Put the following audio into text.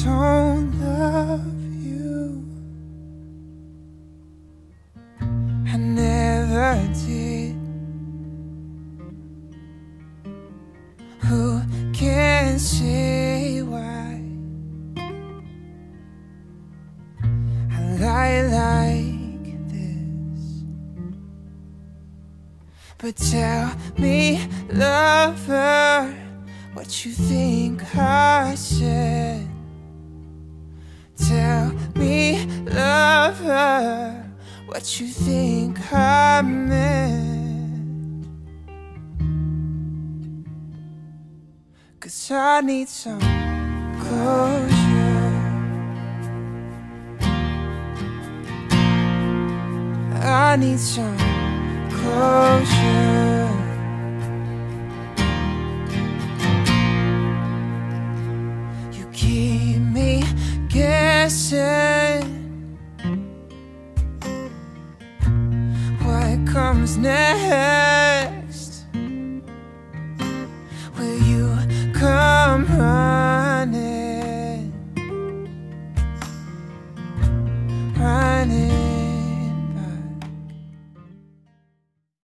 don't love you. I never did. Who can say why? I lie like this. But tell me, lover, what you think I said. What you think I meant. Cause I need some closure. I need some closure. You keep me guessing. comes next? Will you?